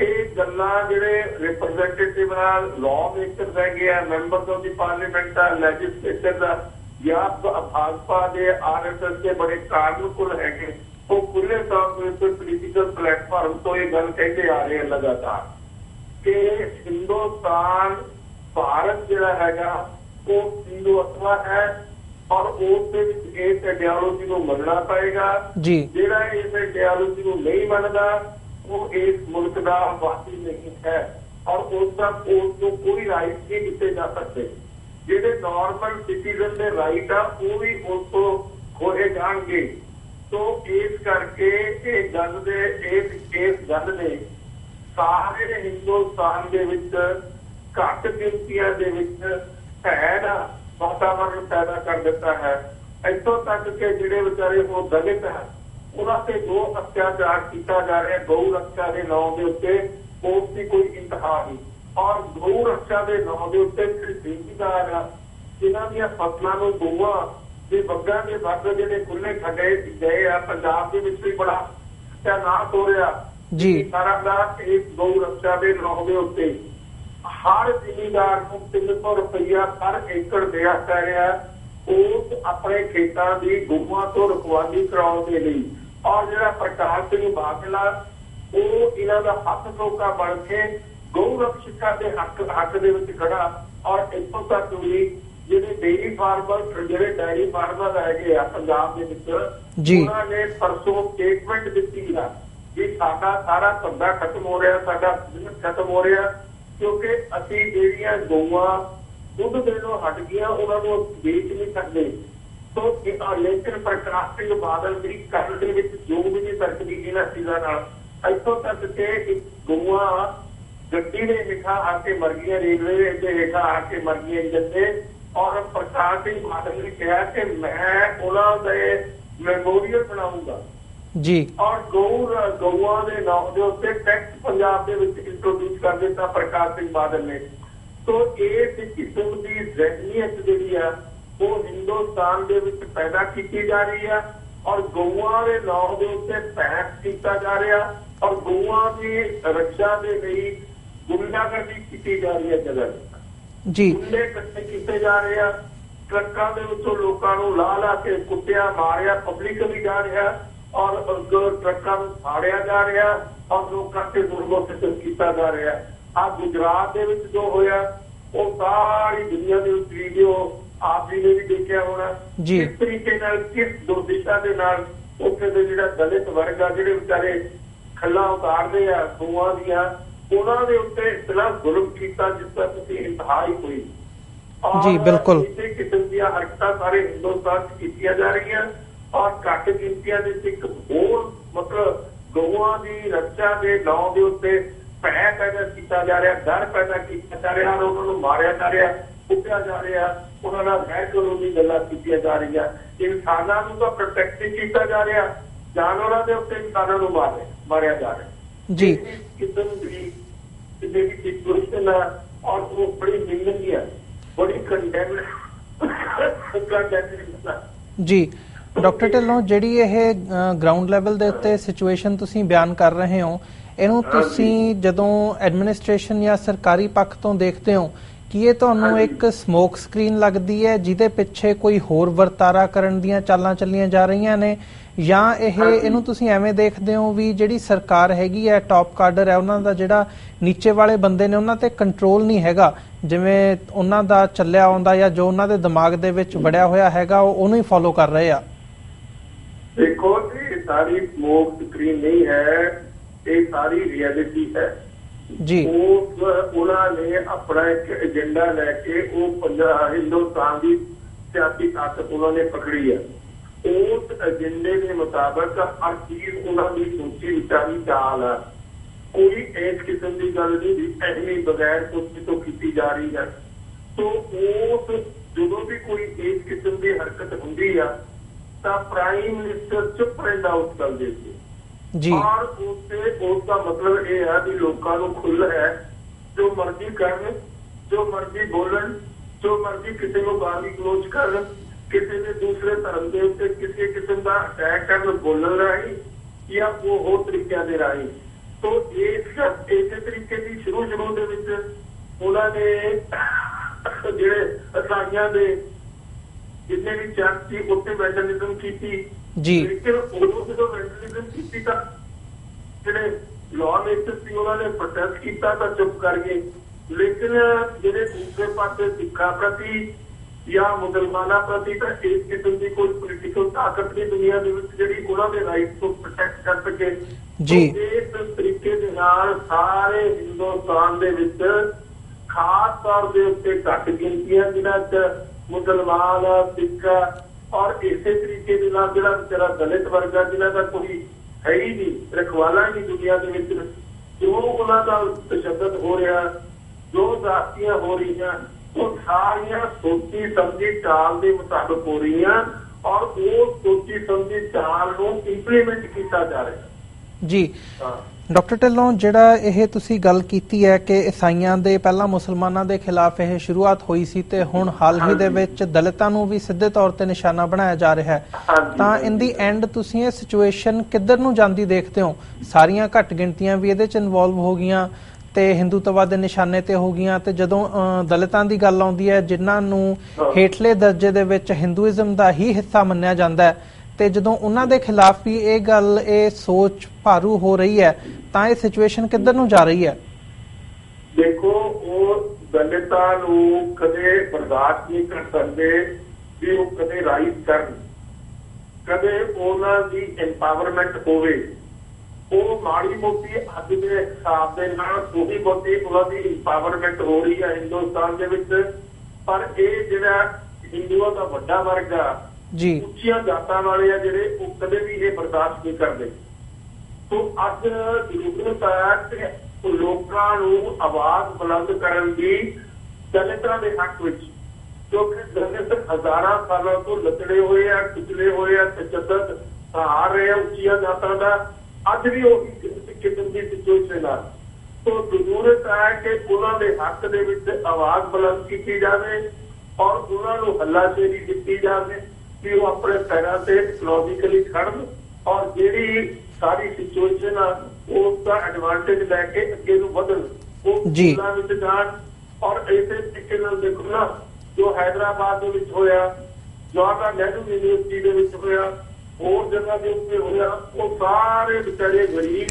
ਇਹ ਗੱਲਾਂ ਜਿਹੜੇ ਰਿਪਰੈਜ਼ੈਂਟੇਟਿਵ ਨਾਲ ਲਾਅ ਮੇਕਰਸ ਹੈਗੇ ਆ ਮੈਂਬਰਸ ਆਫ ਦੀ ਪਾਰਲੀਮੈਂਟ ਦਾ ਲੈਜਿਸਲੇਚਰ ਦਾ ਜਾਂ ਭਾਜਪਾ ਦੇ ਆਰਐਸਐਸ ਦੇ ਬੜੇ ਕਾਰਜਕੁਲ ਹੈਗੇ। ਉਹ ਖੁੱਲੇ ਤੌਰ ਤੇ ਉੱਤੇ ਪੋਲੀਟੀਕਲ ਪਲੇਟਫਾਰਮ ਤੋਂ ਇਹ ਗੱਲ ਕਹਿੰਦੇ ਆ ਰਹੇ ਆ ਲਗਾਤਾਰ ਕਿ ਹਿੰਦੁਸਤਾਨ ਭਾਰਤ ਜਿਹੜਾ ਹੈਗਾ ਉਹ ਹਿੰਦੂ ਅਥਵਾ ਹੈ ਔਰ ਉਸ ਦੇ ਵਿੱਚ ਇਸ ਆਈਡੀਓਲੋਜੀ ਨੂੰ ਮੰਨਣਾ ਪਏਗਾ ਜੀ ਜਿਹੜਾ ਇਸ ਆਈਡੀਓਲੋਜੀ ਨੂੰ ਨਹੀਂ ਮੰਨਦਾ ਉਹ ਇਸ ਮੁਲਕ ਦਾ ਵਾਸੀ ਨਹੀਂ ਹੈ ਔਰ ਉਸ ਦਾ ਉਸ ਨੂੰ ਕੋਈ ਰਾਈਟ ਨਹੀਂ ਦਿੱਤੇ ਜਾ ਸਕਦੇ ਜਿਹੜੇ ਨਾਰਮਲ ਸਿਟੀਜ਼ਨ ਦੇ ਰਾਈਟ ਆ ਉਹ ਵੀ ਉਸ ਤੋਂ ਖੋਏ ਜਾਣਗੇ ਸੋ ਇਸ ਕਰਕੇ ਇਹ ਗੱਲ ਦੇ ਇਸ ਇਸ ਗੱਲ ਨੇ ਸਾਰੇ ਹਿੰਦੁਸਤਾਨ ਦੇ ਵਿੱਚ ਘੱਟ ਗਿਣਤੀਆਂ ਦੇ ਵਿੱਚ ਭੈੜ ਵਾਤਾਵਰਣ ਪੈਦਾ ਕਰ ਦਿੱਤਾ ਹੈ। ਇੱਥੋਂ ਤੱਕ ਕਿ ਜਿਹੜੇ ਵਿਚਾਰੇ ਉਹ ਦਲਿਤ ਹੈ ਉਹਨਾਂ ਤੇ ਜੋ ਅਤਿਆਚਾਰ ਕੀਤਾ ਜਾ ਰਿਹਾ, ਗਊ ਰੱਖਿਆ ਦੇ ਨਾਂ ਦੇ ਉੱਤੇ ਉਸ ਦੀ ਕੋਈ ਇੰਤਹਾ ਨਹੀਂ। ਔਰ ਗਊ ਰੱਖਿਆ ਦੇ ਨਾਂ ਦੇ ਉੱਤੇ ਜਿਹੜੇ ਜ਼ਿਮੀਦਾਰ ਆ ਜਿਨ੍ਹਾਂ ਦੀਆਂ ਫਸਲਾਂ ਨੂੰ ਗਊਆਂ ਦੇ ਬੱਗਾਂ ਦੇ ਵੱਧ ਜਿਹੜੇ ਖੁੱਲੇ ਖੱਡੇ ਗਏ ਆ ਪੰਜਾਬ ਦੇ ਵਿੱਚ ਵੀ ਬੜਾ ਸਤਿਆਨਾਸ਼ ਹੋ ਰਿਹਾ। ਜੀ। ਸਾਰਾ ਦਾ ਇਸ ਗਊ ਰੱਖਿਆ ਦੇ ਨਾਂ ਦੇ ਉੱਤੇ। ਹਰ ਜ਼ਿਮੀਦਾਰ ਨੂੰ 300 ਰੁਪਇਆ ਪਰ ਏਕੜ ਦੇਣਾ ਪੈ ਰਿਹਾ। ਉਸ ਆਪਣੇ ਖੇਤਾਂ ਦੀ ਗਊਆਂ ਤੋਂ ਰਖਵਾਲੀ ਕਰਾਉਣ ਦੇ ਲਈ। ਔਰ ਜਿਹੜਾ ਪ੍ਰਕਾਸ਼ ਸਿੰਘ ਬਾਦਲਾ ਉਹ ਇਹਨਾਂ ਦਾ ਹੱਥ ਧੋਕਾ ਬਣ ਕੇ ਗਊ ਰੱਖਿਆ ਦੇ ਹੱਕ ਹੱਕ ਦੇ ਵਿੱਚ ਖੜਾ। ਔਰ ਇੱਥੋਂ ਤੱਕ ਵੀ ਜਿਹੜੇ ਡੇਰੀ ਫਾਰਮਰ ਜਿਹੜੇ ਡੈਰੀ ਫਾਰਮਰ ਹੈਗੇ ਆ ਪੰਜਾਬ ਦੇ ਵਿੱਚ ਜੀ। ਉਹਨਾਂ ਨੇ ਪਰਸੋਂ ਸਟੇਟਮੈਂਟ ਦਿੱਤੀ ਆ ਵੀ ਸਾਡਾ ਸਾਰਾ ਧੰਦਾ ਖਤਮ ਹੋ ਰਿਹਾ ਸਾਡਾ ਬਿਜ਼ਨਸ ਖਤਮ ਹੋ ਰਿਹਾ ਕਿਉਂਕਿ ਅਸੀਂ ਜਿਹੜੀਆਂ ਗਊਆਂ ਦੁੱਧ ਦੇਣੋਂ ਹਟ ਗਈਆਂ ਉਹਨਾਂ ਨੂੰ ਵੇਚ ਨਹੀਂ ਸਕਦੇ ਸੋ ਇਹ ਆ ਲੇਕਿਨ ਪ੍ਰਕਾਸ਼ ਸਿੰਘ ਬਾਦਲ ਦੀ ਕਰਨ ਦੇ ਵਿੱਚ ਜੋ ਵੀ ਨਹੀਂ ਸਕਦੀ ਇਹਨਾਂ ਚੀਜ਼ਾਂ ਨਾਲ ਇੱਥੋਂ ਤੱਕ ਕਿ ਗਊਆਂ ਗੱਡੀ ਦੇ ਹੇਠਾਂ ਆ ਕੇ ਮਰ ਗਈਆਂ ਰੇਲਵੇ ਦੇ ਹੇਠਾਂ ਆ ਕੇ ਮਰ ਗਈਆਂ ਦੇ ਔਰ ਪ੍ਰਕਾਸ਼ ਸਿੰਘ ਬਾਦਲ ਨੇ ਕਿਹਾ ਕਿ ਮੈਂ ਉਹਨਾਂ ਦੇ ਮੈਮੋਰੀਅਲ ਬਣਾਉਂਗਾ। ਜੀ। ਔਰ ਗਊ ਗਊਆਂ ਦੇ ਨਾਮ ਦੇ ਉੱਤੇ ਟੈਕਸ ਪੰਜਾਬ ਦੇ ਵਿੱਚ ਇੰਟਰੋਡਿਊਸ ਕਰ ਦਿੱਤਾ ਪ੍ਰਕਾਸ਼ ਸਿੰਘ ਬਾਦਲ ਨੇ। ਸੋ ਇਸ ਕਿਸਮ ਦੀ ਜ਼ਹਿਨੀਅਤ ਜਿਹੜੀ ਆ ਉਹ ਹਿੰਦੁਸਤਾਨ ਦੇ ਵਿੱਚ ਪੈਦਾ ਕੀਤੀ ਜਾ ਰਹੀ ਆ ਔਰ ਗਊਆਂ ਦੇ ਨਾਮ ਦੇ ਉੱਤੇ ਪੈਕ ਕੀਤਾ ਜਾ ਰਿਹਾ ਔਰ ਗਊਆਂ ਦੀ ਰੱਖਿਆ ਦੇ ਲਈ ਗੁੰਡਾਗਰਦੀ ਕੀਤੀ ਜਾ ਰਹੀ ਹੈ ਜਗ੍ਹਾ ਜੀ। ਗੁੰਡੇ ਇਕੱਠੇ ਕੀਤੇ ਜਾ ਰਹੇ ਆ। ਟਰੱਕਾਂ ਦੇ ਵਿੱਚੋਂ ਲੋਕਾਂ ਨੂੰ ਲਾ ਲਾ ਕੇ ਕੁੱਟਿਆ ਮਾਰਿਆ ਪਬਲਿਕ ਵੀ ਜਾ ਰਿਹਾ ਔਰ ਟਰੱਕਾਂ ਨੂੰ ਫਾੜਿਆ ਜਾ ਰਿਹਾ ਔਰ ਲੋਕਾਂ ਤੇ ਜ਼ੁਲਮ ਕੀਤਾ ਜਾ ਰਿਹਾ। ਆ ਗੁਜਰਾਤ ਦੇ ਵਿੱਚ ਜੋ ਹੋਇਆ ਉਹ ਸਾਰੀ ਦੁਨੀਆ ਦੇ ਵਿੱਚ ਵੀਡੀਓ ਆਪ ਜੀ ਨੇ ਵੀ ਦੇਖਿਆ ਹੋਣਾ। ਜੀ। ਕਿਸ ਤਰੀਕੇ ਨਾਲ ਕਿਸ ਦੁਰਦਿਸ਼ਾ ਦੇ ਨਾਲ ਉੱਥੇ ਦੇ ਜਿਹੜਾ ਦਲਿਤ ਵਰਗ ਆ ਜਿਹੜੇ ਵਿਚਾਰੇ ਖੱਲਾ ਉਤਾਰਦੇ ਆ ਗਊਆਂ ਦੀਆਂ ਉਹਨਾਂ ਦੇ ਉੱਤੇ ਇਤਨਾ ਜ਼ੁਲਮ ਕੀਤਾ ਜਿਸ ਦਾ ਤੁਸੀਂ ਇੰਤਹਾ ਹੀ ਹੋਈ ਔਰ ਜੀ, ਬਿਲਕੁਲ। ਇਸੇ ਕਿਸਮ ਦੀਆਂ ਹਰਕਤਾਂ ਸਾਰੇ ਹਿੰਦੁਸਤਾਨ 'ਚ ਕੀਤੀਆਂ ਜਾ ਰਹੀਆਂ। ਔਰ ਘੱਟ ਗਿਣਤੀਆਂ ਦੇ ਵਿੱਚ ਇੱਕ ਹੋਰ ਮਤਲਬ ਗਊਆਂ ਦੀ ਰੱਖਿਆ ਦੇ ਨਾਂ ਦੇ ਉੱਤੇ ਭੈ ਪੈਦਾ ਕੀਤਾ ਜਾ ਰਿਹਾ ਡਰ ਪੈਦਾ ਕੀਤਾ ਜਾ ਰਿਹਾ ਔਰ ਉਹਨਾਂ ਨੂੰ ਮਾਰਿਆ ਜਾ ਰਿਹਾ ਕੁੱਟਿਆ ਜਾ ਰਿਹਾ ਉਹਨਾਂ ਨਾਲ ਗੈਰ ਕਾਨੂੰਨੀ ਗੱਲਾਂ ਕੀਤੀਆਂ ਜਾ ਰਹੀਆਂ। ਇਨਸਾਨਾਂ ਨੂੰ ਤਾਂ ਪ੍ਰੋਟੈਕਟ ਕੀਤਾ ਜਾ ਰਿਹਾ। ਜਾਨਵਰਾਂ ਦੇ ਉੱਤੇ ਇਨਸਾਨਾਂ ਨੂੰ ਮਾਰਿਆ ਜਾ ਰਿਹਾ। ਜੀ। ਕਿਸਮ ਦੀ ਜਿਹੜੀ ਸਿਚੁਏਸ਼ਨ ਹੈ ਔਰ ਉਹ ਬੜੀ ਨਿੰਦਨੀय ਹੈ ਬੜੀ ਕੰਡੈਮ ਕੰਡੈਮ ਜੀ। ਡਾਕਟਰ ਢਿੱਲੋਂ ਜਿਹੜੀ ਇਹ ਗਰਾਊਂਡ ਲੈਵਲ ਦੇ ਉੱਤੇ ਸਿਚੁਏਸ਼ਨ ਤੁਸੀਂ ਬਿਆਨ ਕਰ ਰਹੇ ਹੋ ਇਹਨੂੰ ਤੁਸੀਂ ਜਦੋਂ ਐਡਮਿਨਿਸਟ੍ਰੇਸ਼ਨ ਜਾਂ ਸਰਕਾਰੀ ਪੱਖ ਤੋਂ ਦੇਖਦੇ ਹੋ ਕਿ ਇਹ ਤੁਹਾਨੂੰ ਇੱਕ ਸਮੋਕ ਸਕਰੀਨ ਲੱਗਦੀ ਹੈ ਜਿਹਦੇ ਪਿੱਛੇ ਕੋਈ ਹੋਰ ਵਰਤਾਰਾ ਕਰਨ ਦੀਆਂ ਚਾਲਾਂ ਚੱਲੀਆਂ ਜਾ ਰਹੀਆਂ ਨੇ ਜਾਂ ਇਹ ਇਹਨੂੰ ਤੁਸੀਂ ਐਵੇਂ ਦੇਖਦੇ ਹੋ ਵੀ ਜਿਹੜੀ ਸਰਕਾਰ ਹੈਗੀ ਹੈ ਟਾਪ ਕਾਡਰ ਹੈ ਉਹਨਾਂ ਦਾ ਜਿਹੜਾ ਨੀਚੇ ਵਾਲੇ ਬੰਦੇ ਨੇ ਉਹਨਾਂ ਤੇ ਕੰਟਰੋਲ ਨਹੀਂ ਹੈਗਾ। ਜਿਵੇਂ ਉਹਨਾਂ ਦਾ ਚੱਲਿਆ ਆਉਂਦਾ ਜਾਂ ਜੋ ਉਹਨਾਂ ਦੇ ਦਿਮਾਗ ਦੇ ਵਿੱਚ ਵੜਿਆ ਹੋਇਆ ਹੈਗਾ ਉਹ ਉਹਨੂੰ ਹੀ ਫੋਲੋ ਕਰ ਰਹੇ ਆ। ਦੇਖੋ ਇਹ ਸਾਰੀ ਸਮੋਕ ਸਕਰੀਨ ਨਹੀਂ ਹੈ ਇਹ ਸਾਰੀ ਰਿਐਲਿਟੀ ਹੈ। ਜੀ। ਉਸ ਉਹਨਾਂ ਨੇ ਆਪਣਾ ਇੱਕ ਏਜੰਡਾ ਲੈ ਕੇ ਉਹ ਪੰਜਾਬ ਹਿੰਦੁਸਤਾਨ ਦੀ ਸਿਆਸੀ ਤਾਕਤ ਉਹਨਾਂ ਨੇ ਪਕੜੀ ਹੈ ਉਸ ਏਜੰਡੇ ਦੇ ਮੁਤਾਬਕ ਹਰ ਚੀਜ਼ ਉਹਨਾਂ ਦੀ ਸੋਚੀ ਵਿਚਾਰੀ ਚਾਲ ਹੈ ਕੋਈ ਇਸ ਕਿਸਮ ਦੀ ਗੱਲ ਨਹੀਂ ਵੀ ਐਵੇਂ ਬਗੈਰ ਸੋਚੀ ਤੋਂ ਕੀਤੀ ਜਾ ਰਹੀ ਹੈ। ਸੋ ਉਸ ਜਦੋਂ ਵੀ ਕੋਈ ਇਸ ਕਿਸਮ ਦੀ ਹਰਕਤ ਹੁੰਦੀ ਆ ਤਾਂ ਪ੍ਰਾਈਮ ਮਿਨਿਸਟਰ ਚੁੱਪ ਰਹਿੰਦਾ ਉਸ ਗੱਲ ਦੇ ਉੱਤੇ। ਜੀ। ਔਰ ਉਸੇ ਉਸ ਦਾ ਮਤਲਬ ਇਹ ਹੈ ਵੀ ਲੋਕਾਂ ਨੂੰ ਖੁੱਲ੍ਹ ਹੈ ਜੋ ਮਰਜ਼ੀ ਕਰਨ ਜੋ ਮਰਜ਼ੀ ਬੋਲਣ ਜੋ ਮਰਜ਼ੀ ਕਿਸੇ ਨੂੰ ਗਾਲੀ ਗਲੋਚ ਕਰਨ ਕਿਸੇ ਦੇ ਦੂਸਰੇ ਧਰਮ ਦੇ ਉੱਤੇ ਕਿਸੇ ਕਿਸਮ ਦਾ ਅਟੈਕ ਕਰਨ ਬੋਲਣ ਰਾਹੀਂ ਜਾਂ ਉਹ ਹੋਰ ਤਰੀਕਿਆਂ ਦੇ ਰਾਹੀਂ ਤੋਂ ਇਸ ਇਸੇ ਤਰੀਕੇ ਦੀ ਸ਼ੁਰੂ ਸ਼ੁਰੂ ਦੇ ਵਿੱਚ ਉਹਨਾਂ ਨੇ ਜਿਹੜੇ ਅਸਾਈਆਂ ਦੇ ਜਿੰਨੇ ਵੀ ਚਰਚ ਸੀ ਉੱਤੇ ਵੈਂਡਲਿਜ਼ਮ ਕੀਤੀ ਜੀ ਲੇਕਿਨ ਉਦੋਂ ਜਦੋਂ ਵੈਂਡਲਿਜ਼ਮ ਕੀਤੀ ਤਾਂ ਜਿਹੜੇ ਲਾਅ ਮੇਕਰ ਸੀ ਉਹਨਾਂ ਨੇ ਪ੍ਰੋਟੈਸਟ ਕੀਤਾ ਤਾਂ ਚੁੱਪ ਕਰ ਗਏ ਲੇਕਿਨ ਜਿਹੜੇ ਦੂਸਰੇ ਪਾਸੇ ਸਿੱਖਾਂ ਪ੍ਰਤੀ ਜਾਂ ਮੁਸਲਮਾਨਾਂ ਪ੍ਰਤੀ ਤਾਂ ਇਸ ਕਿਸਮ ਦੀ ਕੋਈ ਪੋਲੀਟੀਕਲ ਤਾਕਤ ਨਹੀਂ ਦੁਨੀਆ ਦੇ ਵਿੱਚ ਜਿਹੜੀ ਉਹਨਾਂ ਦੇ ਰਾਈਟ ਨੂੰ ਪ੍ਰੋਟੈਕਟ ਕਰ ਸਕੇ ਜੀ। ਇਸ ਤਰੀਕੇ ਦੇ ਨਾਲ ਸਾਰੇ ਹਿੰਦੁਸਤਾਨ ਦੇ ਵਿੱਚ ਖਾਸ ਤੌਰ ਦੇ ਉੱਤੇ ਘੱਟ ਗਿਣਤੀਆਂ ਜਿਨ੍ਹਾਂ 'ਚ ਮੁਸਲਮਾਨ ਸਿੱਖ ਔਰ ਇਸੇ ਤਰੀਕੇ ਦੇ ਨਾਲ ਜਿਹੜਾ ਵਿਚਾਰਾ ਦਲਿਤ ਵਰਗ ਆ ਜਿਨ੍ਹਾਂ ਦਾ ਕੋਈ ਹੈ ਹੀ ਨਹੀਂ ਰਖਵਾਲਾ ਨਹੀਂ ਦੁਨੀਆ ਦੇ ਵਿੱਚ ਜੋ ਉਹਨਾਂ ਦਾ ਤਸ਼ੱਦਦ ਹੋ ਰਿਹਾ ਜੋ ਜ਼ਾਤੀਆਂ ਹੋ ਰਹੀਆਂ ਉਹ ਸਾਰੀਆਂ ਸੋਚੀ ਸਮਝੀ ਚਾਲ ਦੇ ਮੁਤਾਬਕ ਹੋ ਰਹੀਆਂ ਔਰ ਉਹ ਸੋਚੀ ਸਮਝੀ ਚਾਲ ਨੂੰ ਇੰਪਲੀਮੈਂਟ ਕੀਤਾ ਜਾ ਰਿਹਾ। ਜੀ। ਡਾਕਟਰ ਢਿੱਲੋਂ ਜਿਹੜਾ ਇਹ ਤੁਸੀਂ ਗੱਲ ਕੀਤੀ ਹੈ ਕਿ ਈਸਾਈਆਂ ਦੇ ਪਹਿਲਾਂ ਮੁਸਲਮਾਨਾਂ ਦੇ ਖਿਲਾਫ ਇਹ ਸ਼ੁਰੂਆਤ ਹੋਈ ਸੀ ਤੇ ਹੁਣ ਹਾਲ ਹੀ ਦੇ। ਵਿੱਚ ਦਲਿਤਾਂ ਨੂੰ ਵੀ ਸਿੱਧੇ ਤੌਰ ਤੇ ਨਿਸ਼ਾਨਾ ਬਣਾਇਆ ਜਾ ਰਿਹਾ ਹੈ। ਤਾਂ। ਇਨ ਦੀ ਐਂਡ ਤੁਸੀਂ ਇਹ ਸਿਚੁਏਸ਼ਨ ਕਿੱਧਰ ਨੂੰ ਜਾਂਦੀ ਦੇਖਦੇ ਹੋ? ਸਾਰੀਆਂ ਘੱਟ ਗਿਣਤੀਆਂ ਵੀ ਇਹਦੇ ਚ ਇਨਵੋਲਵ ਹੋ ਗਈਆਂ। ਤੇ ਹਿੰਦੂਤਵਾ ਦੇ ਨਿਸ਼ਾਨੇ ਤੇ ਹੋ ਗਈਆਂ ਤੇ ਜਦੋਂ ਦਲਿਤਾਂ ਦੀ ਗੱਲ ਆਉਂਦੀ ਹੈ ਜਿਨ੍ਹਾਂ ਨੂੰ। ਹੇਠਲੇ ਦਰਜੇ ਦੇ ਵਿੱਚ ਹਿੰਦੂਇਜ਼ਮ ਦਾ ਹੀ ਹਿੱਸਾ ਮੰਨਿਆ ਜਾਂਦਾ ਹੈ ਤੇ ਜਦੋਂ ਉਹਨਾਂ ਦੇ ਖਿਲਾਫ ਵੀ ਇਹ ਗੱਲ ਇਹ ਸੋਚ ਭਾਰੂ ਹੋ ਰਹੀ ਹੈ ਤਾਂ ਇਹ ਸਿਚੁਏਸ਼ਨ ਕਿੱਧਰ ਨੂੰ ਜਾ ਰਹੀ ਹੈ? ਦੇਖੋ ਉਹ ਦਲਿਤਾਂ ਨੂੰ ਕਦੇ ਬਰਦਾਸ਼ਤ ਨਹੀਂ ਕਰ ਸਕਦੇ ਵੀ ਉਹ ਕਦੇ ਰਾਈਜ਼ ਕਰਨ। ਕਦੇ ਉਹਨਾਂ ਦੀ ਐਮਪਾਵਰਮੈਂਟ ਹੋਵੇ। ਉਹ ਮਾੜੀ ਮੋਟੀ ਅੱਜ ਦੇ ਹਿਸਾਬ ਦੇ ਨਾਲ ਥੋੜੀ ਬਹੁਤੀ ਉਹਨਾਂ ਦੀ ਐਮਪਾਵਰਮੈਂਟ ਹੋ ਰਹੀ ਹੈ ਹਿੰਦੁਸਤਾਨ ਦੇ ਵਿੱਚ। ਪਰ ਇਹ ਜਿਹੜਾ ਹਿੰਦੂਆਂ ਦਾ ਵੱਡਾ ਵਰਗ ਆ ਜੀ। ਉੱਚੀਆਂ ਜਾਤਾਂ ਵਾਲੇ ਆ ਜਿਹੜੇ ਉਹ ਕਦੇ ਵੀ ਇਹ ਬਰਦਾਸ਼ਤ ਨਹੀਂ ਕਰਦੇ। ਸੋ ਅੱਜ ਜ਼ਰੂਰਤ ਹੈ ਕਿ ਲੋਕਾਂ ਨੂੰ ਆਵਾਜ਼ ਬੁਲੰਦ ਕਰਨ ਦੀ ਦਲਿਤਾਂ ਦੇ ਹੱਕ ਵਿੱਚ ਕਿਉਂਕਿ ਦਲਿਤ ਹਜ਼ਾਰਾਂ ਸਾਲਾਂ ਤੋਂ ਲਤੜੇ ਹੋਏ ਆ ਕੁਚਲੇ ਹੋਏ ਆ ਤਸ਼ੱਦਦ ਸਹਾਰ ਰਹੇ ਆ ਉੱਚੀਆਂ ਜਾਤਾਂ ਦਾ। ਅੱਜ ਵੀ ਉਹ ਕਿਸਮ ਦੀ ਸਿਚੁਏਸ਼ਨ ਆ ਤੋਂ ਜ਼ਰੂਰਤ ਹੈ ਕਿ ਉਹਨਾਂ ਦੇ ਹੱਕ ਦੇ ਵਿੱਚ ਆਵਾਜ਼ ਬੁਲੰਦ ਕੀਤੀ ਜਾਵੇ ਔਰ ਉਹਨਾਂ ਨੂੰ ਹੱਲਾਸ਼ੇਰੀ ਦਿੱਤੀ ਜਾਵੇ ਕਿ ਉਹ ਆਪਣੇ ਪੈਰਾਂ ਤੇ ਇਕਨੋਮਿਕਲੀ ਖੜਨ ਔਰ ਜਿਹੜੀ ਸਾਰੀ ਸਿਚੁਏਸ਼ਨ ਆ ਉਸ ਦਾ ਐਡਵਾਂਟੇਜ ਲੈ ਕੇ ਅੱਗੇ ਨੂੰ ਵਧਣ। ਉਹ ਉਹਨਾਂ ਵਿੱਚ ਜਾਣ ਔਰ ਇਸੇ ਤਰੀਕੇ ਨਾਲ ਦੇਖੋ ਨਾ ਜੋ ਹైదరాబాద్ ਦੇ ਵਿੱਚ ਹੋਇਆ ਜਵਾਹਰ ਲਾਲ ਨਹਿਰੂ ਯੂਨੀਵਰਸਿਟੀ ਦੇ ਵਿੱਚ ਹੋਇਆ ਹੋਰ ਜਗ੍ਹਾ ਦੇ ਉੱਤੇ ਹੋਇਆ ਉਹ ਸਾਰੇ ਵਿਚਾਰੇ ਗਰੀਬ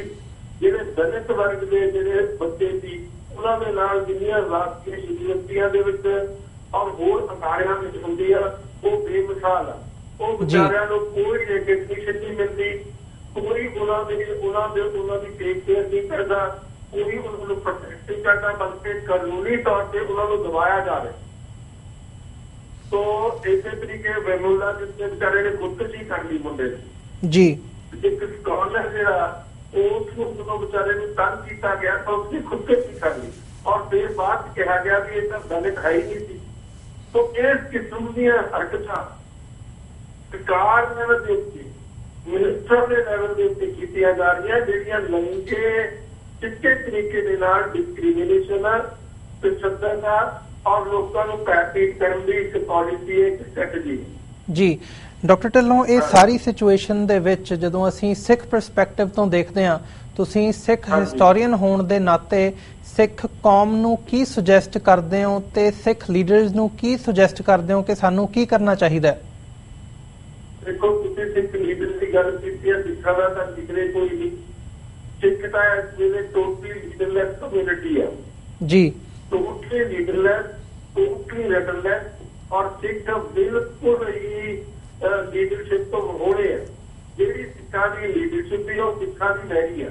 ਜਿਹੜੇ ਦਲਿਤ ਵਰਗ ਦੇ ਜਿਹੜੇ ਬੱਚੇ ਸੀ ਉਹਨਾਂ ਦੇ ਨਾਲ ਜਿੰਨੀਆਂ ਰਾਸ਼ਟਰੀ ਯੂਨੀਵਰਸਿਟੀਆਂ ਦੇ ਵਿੱਚ ਔਰ ਹੋਰ ਅਦਾਰਿਆਂ ਵਿੱਚ ਹੁੰਦੀ ਆ ਉਹ ਬੇਮਿਸਾਲ ਆ ਉਹ। ਵਿਚਾਰਿਆਂ ਨੂੰ ਕੋਈ ਰੈਕਗਨੀਸ਼ਨ ਨਹੀਂ ਮਿਲਦੀ ਕੋਈ ਉਹਨਾਂ ਦੇ ਉਹਨਾਂ ਦੇ ਉਹਨਾਂ ਦੀ ਟੇਕ ਕੇਅਰ ਨਹੀਂ ਕਰਦਾ ਕੋਈ ਉਹਨਾਂ ਨੂੰ ਪ੍ਰੋਟੈਕਟ ਨਹੀਂ ਕਰਦਾ ਬਲਕਿ ਕਾਨੂੰਨੀ ਤੌਰ ਤੇ ਉਹਨਾਂ ਨੂੰ ਦਬਾਇਆ ਜਾ ਰਿਹਾ ਸੋ ਇਸੇ ਤਰੀਕੇ ਵੈਮੁਲਾ ਜਿਸ ਵਿਚਾਰੇ ਨੇ ਖੁਦਕੁਸ਼ੀ ਕਰ ਲਈ ਮੁੰਡੇ ਨੇ ਜੀ ਇੱਕ ਸਕਾਲਰ ਜਿਹੜਾ ਉਸ ਨੂੰ ਜਦੋਂ ਵਿਚਾਰੇ ਨੂੰ ਤੰਗ ਕੀਤਾ ਗਿਆ ਤਾਂ ਉਸਨੇ ਖੁਦਕੁਸ਼ੀ ਕਰ ਲਈ ਔਰ ਫਿਰ ਬਾਅਦ 'ਚ ਕਿਹਾ ਗਿਆ ਵੀ ਇਹ ਤਾਂ ਦਲਿਤ ਹੈ ਹੀ ਨਹੀਂ ਸੀ ਸੋ ਇਸ ਕਿਸਮ ਦੀਆਂ ਹਰਕਤਾਂ ਸਰਕਾਰ ਲੈਵਲ ਦੇ ਉੱਤੇ ਮਿਨਿਸਟਰ ਦੇ ਲੈਵਲ ਦੇ ਉੱਤੇ ਕੀਤੀਆਂ ਜਾ ਰਹੀਆਂ ਜਿਹੜੀਆਂ ਲੰਗੇ ਚਿੱਟੇ ਤਰੀਕੇ ਦੇ ਨਾਲ ਡਿਸਕ੍ਰਿਮੀਨੇਸ਼ਨ ਆ ਤਸ਼ੱਦਦ ਆ ਔਰ ਲੋਕਾਂ ਨੂੰ ਪੈਕੇਜ ਕਰਨ ਦੀ ਇੱਕ ਪਾਲਿਸੀ ਹੈ ਇੱਕ ਸਟ੍ਰੈਟਜੀ ਜੀ। ਡਾਕਟਰ ਢਿੱਲੋਂ ਇਹ ਸਾਰੀ ਸਿਚੁਏਸ਼ਨ ਦੇ ਵਿੱਚ ਜਦੋਂ ਅਸੀਂ ਸਿੱਖ ਪਰਸਪੈਕਟਿਵ ਤੋਂ ਦੇਖਦੇ ਹਾਂ ਤੁਸੀਂ ਸਿੱਖ। ਹਿਸਟੋਰੀਅਨ ਹੋਣ ਦੇ ਨਾਤੇ ਸਿੱਖ ਕੌਮ ਨੂੰ ਕੀ ਸੁਜੈਸਟ ਕਰਦੇ ਹੋ ਤੇ ਸਿੱਖ ਲੀਡਰਸ ਨੂੰ ਕੀ ਸੁਜੈਸਟ ਕਰਦੇ ਹੋ ਕਿ ਸਾਨੂੰ ਕੀ ਕਰਨਾ ਚਾਹੀਦਾ ਹੈ? ਦੇਖੋ ਤੁਸੀਂ ਸਿੱਖ ਲੀਡਰ ਦੀ ਗੱਲ ਕੀਤੀ ਹੈ ਸਿੱਖਾਂ ਦਾ ਤਾਂ ਲੀਡਰੇ ਕੋਈ ਨਹੀਂ। ਸਿੱਖ ਤਾਂ ਵੇਲੇ ਟੋਟਲੀ ਲੀਡਰਲੈਸ ਕਮਿਊਨਿਟੀ ਹੈ ਜੀ। ਟੋਟਲੀ ਲੀਡਰਲੈਸ ਟੋਟਲੀ ਲੀਡਰਲੈਸ ਔਰ ਸਿੱਖ ਬਿਲਕੁਲ ਹੀ ਲੀਡਰਸ਼ਿਪ ਤੋਂ ਹੋਣੇ ਆ। ਜਿਹੜੀ ਸਿੱਖਾਂ ਦੀ ਲੀਡਰਸ਼ਿਪ ਹੈ ਉਹ ਸਿੱਖਾਂ ਦੀ ਨਹੀਂ ਹੈ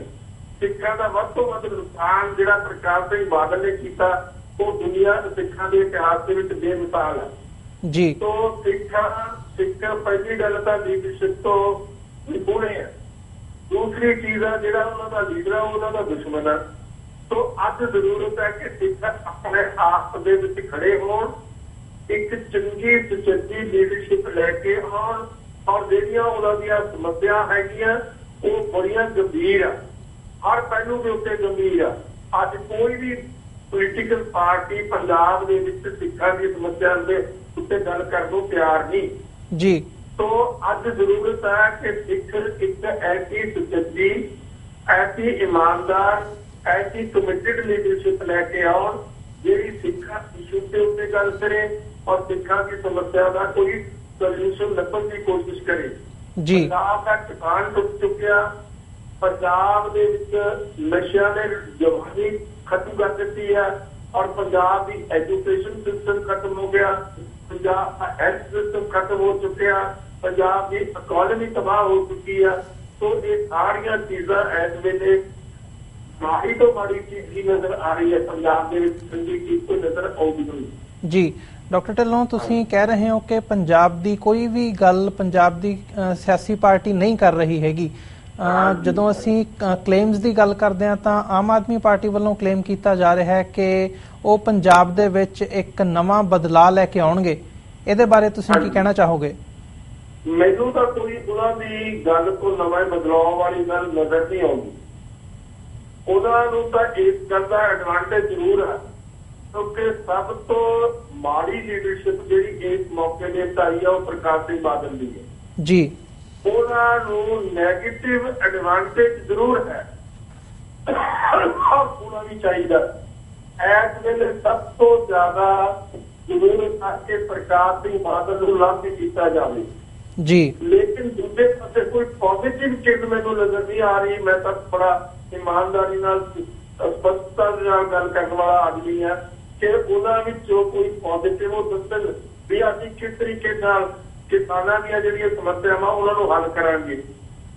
ਸਿੱਖਾਂ ਦਾ ਵੱਧ ਤੋਂ ਵੱਧ ਨੁਕਸਾਨ ਜਿਹੜਾ ਪ੍ਰਕਾਸ਼ ਸਿੰਘ ਬਾਦਲ ਨੇ ਕੀਤਾ ਉਹ ਦੁਨੀਆ ਦੇ ਸਿੱਖਾਂ ਦੇ ਇਤਿਹਾਸ ਦੇ ਵਿੱਚ ਬੇਮਿਸਾਲ ਹੈ ਜੀ। ਤੋ ਸਿੱਖਾਂ ਸਿੱਖ ਪਹਿਲੀ ਗੱਲ ਤਾਂ ਲੀਡਰਸ਼ਿਪ ਤੋਂ ਨਿਪੁਣੇ ਹੈ ਦੂਸਰੀ ਚੀਜ਼ ਆ ਜਿਹੜਾ ਉਹਨਾਂ ਦਾ ਲੀਡਰ ਆ ਉਹਨਾਂ ਦਾ ਦੁਸ਼ਮਣ ਆ। ਤੋ ਅੱਜ ਜ਼ਰੂਰਤ ਹੈ ਕਿ ਸਿੱਖ ਆਪਣੇ ਆਪ ਦੇ ਵਿੱਚ ਖੜੇ ਹੋਣ ਇੱਕ ਚੰਗੀ ਸੁਚੱਜੀ ਲੀਡਰਸ਼ਿਪ ਲੈ ਕੇ ਆਉਣ ਔਰ ਜਿਹੜੀਆਂ ਉਹਨਾਂ ਦੀਆਂ ਸਮੱਸਿਆ ਹੈਗੀਆਂ ਉਹ ਬੜੀਆਂ ਗੰਭੀਰ ਆ। ਹਰ ਪਹਿਲੂ ਦੇ ਉੱਤੇ ਗੰਭੀਰ ਆ। ਅੱਜ ਕੋਈ ਵੀ ਪੋਲੀਟੀਕਲ ਪਾਰਟੀ ਪੰਜਾਬ ਦੇ ਵਿੱਚ ਸਿੱਖਾਂ ਦੀ ਸਮੱਸਿਆ ਦੇ ਉੱਤੇ ਗੱਲ ਕਰਨ ਨੂੰ ਤਿਆਰ ਨਹੀਂ। ਜੀ। ਤੋ ਅੱਜ ਜ਼ਰੂਰਤ ਹੈ ਕਿ ਸਿੱਖ ਇੱਕ ਐਸੀ ਸੁਚੱਜੀ ਐਸੀ ਇਮਾਨਦਾਰ ਐਸੀ ਕਮਿਟਡ ਲੀਡਰਸ਼ਿਪ ਲੈ ਕੇ ਆਉਣ ਜਿਹੜੀ ਸਿੱਖਾਂ ਇਸ਼ੂ ਦੇ ਉੱਤੇ ਗੱਲ ਕਰੇ ਔਰ ਸਿੱਖਾਂ ਦੀ ਸਮੱਸਿਆ ਦਾ ਕੋਈ ਸੋਲੂਸ਼ਨ ਲੱਭਣ ਦੀ ਕੋਸ਼ਿਸ਼ ਕਰੇ ਜੀ ਪੰਜਾਬ ਦਾ ਕਿਸਾਨ ਟੁੱਟ ਚੁੱਕਿਆ ਪੰਜਾਬ ਦੇ ਵਿੱਚ ਨਸ਼ਿਆਂ ਨੇ ਜਵਾਨੀ ਖਤਮ ਕਰ ਦਿੱਤੀ ਹੈ ਔਰ ਪੰਜਾਬ ਦੀ ਐਜੂਕੇਸ਼ਨ ਸਿਸਟਮ ਖਤਮ ਹੋ ਗਿਆ ਪੰਜਾਬ ਦਾ ਹੈਲਥ ਸਿਸਟਮ ਖਤਮ ਹੋ ਚੁੱਕਿਆ ਪੰਜਾਬ ਦੀ ਇਕਨੋਮੀ ਤਬਾਹ ਹੋ ਚੁੱਕੀ ਹੈ ਸੋ ਇਹ ਸਾਰੀਆਂ ਚੀਜ਼ਾਂ ਇਸ ਵੇਲੇ ਮਾੜੀ ਤੋਂ ਮਾੜੀ ਚੀਜ਼ ਹੀ ਨਜ਼ਰ ਆ ਰਹੀ ਹੈ ਪੰਜਾਬ ਦੇ ਵਿੱਚ ਚੰਗੀ ਚੀਜ਼ ਕੋਈ ਨਜ਼ਰ ਆਉਂਦੀ ਨਹੀਂ। ਜੀ ਡਾਕਟਰ ਢਿੱਲੋਂ ਤੁਸੀਂ ਕਹਿ ਰਹੇ ਹੋ ਕਿ ਪੰਜਾਬ ਦੀ ਕੋਈ ਵੀ ਗੱਲ ਪੰਜਾਬ ਦੀ ਸਿਆਸੀ ਪਾਰਟੀ ਨਹੀਂ ਕਰ ਰਹੀ ਹੈਗੀ। ਜਦੋਂ ਅਸੀਂ ਕਲੇਮਸ ਦੀ ਗੱਲ ਕਰਦੇ ਹਾਂ ਤਾਂ ਆਮ ਆਦਮੀ ਪਾਰਟੀ ਵੱਲੋਂ ਕਲੇਮ ਕੀਤਾ ਜਾ ਰਿਹਾ ਹੈ ਕਿ ਉਹ ਪੰਜਾਬ ਦੇ ਵਿੱਚ ਇੱਕ ਨਵਾਂ ਬਦਲਾਅ ਲੈ ਕੇ ਆਉਣਗੇ। ਇਹਦੇ ਬਾਰੇ ਤੁਸੀਂ ਕੀ। ਕਹਿਣਾ ਚਾਹੋਗੇ? ਮੈਨੂੰ ਤਾਂ ਕੋਈ ਉਹਨਾਂ ਦੀ ਗੱਲ ਤੋਂ ਨਵਾਂ ਬਦਲਾਅ ਵਾਲੀ ਗੱਲ ਨਜ਼ਰ ਨਹੀਂ ਆਉਂਦੀ। ਉਹਨਾਂ ਨੂੰ ਤਾਂ ਇਸ ਗੱਲ ਦਾ ਐਡਵਾਂਟੇਜ ਜ਼ਰੂਰ ਹੈ ਕਿਉਂਕਿ ਸਭ ਤੋਂ ਮਾੜੀ ਲੀਡਰਸ਼ਿਪ ਜਿਹੜੀ ਇਸ ਮੌਕੇ ਦੇ ਆਈ ਹੈ ਉਹ ਪ੍ਰਕਾਸ਼ ਸਿੰਘ ਬਾਦਲ ਦੀ ਹੈ। ਜੀ। ਉਹਨਾਂ ਨੂੰ 네ਗੇਟਿਵ ਐਡਵਾਂਟੇਜ ਜ਼ਰੂਰ ਹੈ। ਉਹਨਾਂ ਵੀ ਚਾਹੀਦਾ। ਐਸ ਵੇਲੇ ਸਭ ਤੋਂ ਜ਼ਿਆਦਾ ਜ਼ਰੂਰਤ ਹੈ ਕਿ ਪ੍ਰਕਾਸ਼ ਸਿੰਘ ਬਾਦਲ ਨੂੰ ਲਾਭ ਕੀਤਾ ਜਾਵੇ। ਜੀ। ਲੇਕਿਨ ਦੂਜੇ ਪਾਸੇ ਕੋਈ ਪੋਜ਼ਿਟਿਵ ਚੀਜ਼ ਮੈਨੂੰ ਨਜ਼ਰ ਨਹੀਂ ਆ ਰਹੀ। ਮੈਂ ਤਾਂ ਬੜਾ ਇਮਾਨਦਾਰੀ ਨਾਲ ਸਪਸ਼ਟਤਾ ਦੇ ਨਾਲ ਗੱਲ ਕਰਨ ਵਾਲਾ ਆਦਮੀ ਹੈ ਕਿ ਉਹਨਾਂ ਵਿੱਚੋਂ ਕੋਈ ਪੋਜ਼ਿਟਿਵ ਉਹ ਦੱਸਣ ਵੀ ਅਸੀਂ ਕਿਸ ਤਰੀਕੇ ਨਾਲ ਕਿਸਾਨਾਂ ਦੀਆਂ ਜਿਹੜੀਆਂ ਸਮੱਸਿਆਵਾਂ ਉਹਨਾਂ ਨੂੰ ਹੱਲ ਕਰਾਂਗੇ।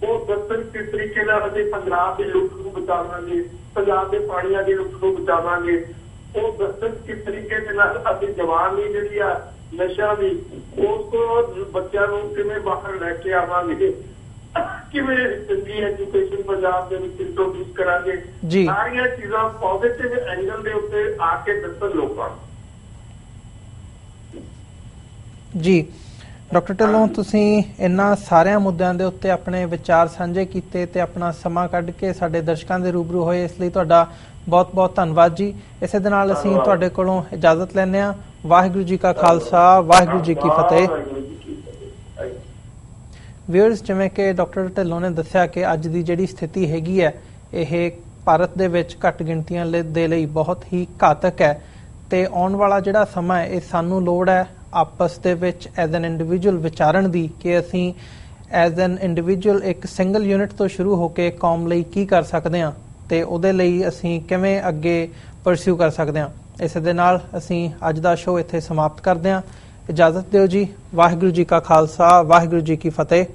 ਉਹ ਦੱਸਣ ਕਿਸ ਤਰੀਕੇ ਨਾਲ ਅਸੀਂ ਪੰਜਾਬ ਦੀ ਲੁੱਟ ਨੂੰ ਬਚਾਵਾਂਗੇ, ਪੰਜਾਬ ਦੇ ਪਾਣੀਆਂ ਦੀ ਲੁੱਟ ਨੂੰ ਬਚਾਵਾਂਗੇ। ਉਹ ਦੱਸਣ ਕਿਸ ਤਰੀਕੇ ਦੇ ਨਾਲ ਅਸੀਂ ਜਵਾਨ ਦੀ ਜਿਹੜੀ ਆ ਨਸ਼ਾ ਦੀ ਉਸ ਤੋਂ ਬੱਚਿਆਂ ਨੂੰ ਕਿਵੇਂ ਬਾਹਰ ਲੈ ਕੇ ਆਵਾਂਗੇ? ਕਿਵੇਂ ਚੰਗੀ ਐਜੂਕੇਸ਼ਨ ਪੰਜਾਬ ਦੇ ਵਿੱਚ ਇੰਟਰੋਡਿਊਸ ਕਰਾਂਗੇ। ਸਾਰੀਆਂ ਚੀਜ਼ਾਂ ਪੋਜ਼ਿਟਿਵ ਐਂਗਲ ਦੇ ਉੱਤੇ ਆ ਕੇ ਦੱਸਣ ਲੋਕਾਂ ਜੀ ਡਾਕਟਰ ਢਿੱਲੋਂ ਤੁਸੀਂ ਇਹਨਾਂ ਸਾਰਿਆਂ ਮੁੱਦਿਆਂ ਦੇ ਉੱਤੇ ਆਪਣੇ ਵਿਚਾਰ ਸਾਂਝੇ ਕੀਤੇ ਤੇ ਆਪਣਾ ਸਮਾਂ ਕੱਢ ਕੇ ਸਾਡੇ ਦਰਸ਼ਕਾਂ ਦੇ ਰੂਬਰੂ ਹੋਏ ਇਸ ਲਈ ਤੁਹਾਡਾ ਬਹੁਤ-ਬਹੁਤ ਧੰਨਵਾਦ ਜੀ। ਇਸੇ ਦੇ ਨਾਲ ਅਸੀਂ। ਤੁਹਾਡੇ ਕੋਲੋਂ ਇਜਾਜ਼ਤ ਲੈਂਦੇ ਹਾਂ। ਵਾਹਿਗੁਰੂ ਜੀ ਕਾ ਖਾਲਸਾ ਵਾਹਿਗੁਰੂ ਜੀ ਕੀ ਫਤਿਹ। ਵਿਅਰਸ ਜਿਵੇਂ ਕਿ ਡਾਕਟਰ ਢਿੱਲੋਂ ਨੇ ਦੱਸਿਆ ਕਿ ਅੱਜ ਦੀ ਜਿਹੜੀ ਸਥਿਤੀ ਹੈਗੀ ਹੈ ਇਹ ਭਾਰਤ ਦੇ ਵਿੱਚ ਘੱਟ ਗਿਣਤੀਆਂ ਦੇ ਲਈ ਬਹੁਤ ਹੀ ਘਾਤਕ ਹੈ। ਤੇ ਆਉਣ ਵਾਲਾ ਜਿਹੜਾ ਸਮਾਂ ਹੈ ਇਹ ਸਾਨੂੰ ਲੋੜ ਹੈ ਆਪਸ ਦੇ ਵਿੱਚ ਐਜ਼ ਐਨ ਇੰਡੀਵਿਜੂਅਲ ਵਿਚਾਰਨ ਦੀ ਕਿ ਅਸੀਂ ਐਜ਼ ਐਨ ਇੰਡੀਵਿਜੂਅਲ ਇੱਕ ਸਿੰਗਲ ਯੂਨਿਟ ਤੋਂ ਸ਼ੁਰੂ ਹੋ ਕੇ ਕੌਮ ਲਈ ਕੀ ਕਰ ਸਕਦੇ ਹਾਂ। ਤੇ ਉਹਦੇ ਲਈ ਅਸੀਂ ਕਿਵੇਂ ਅੱਗੇ ਪਰਸਿਊ ਕਰ ਸਕਦੇ ਹਾਂ। ਇਸੇ ਦੇ ਨਾਲ ਅਸੀਂ ਅੱਜ ਦਾ ਸ਼ੋਅ ਇੱਥੇ ਸਮਾਪਤ ਕਰਦੇ ਹਾਂ। ਇਜਾਜ਼ਤ ਦਿਓ ਜੀ। ਵਾਹਿਗੁਰੂ ਜੀ ਕਾ ਖਾਲਸਾ, ਵਾਹਿਗੁਰੂ ਜੀ ਕੀ ਫਤਿਹ।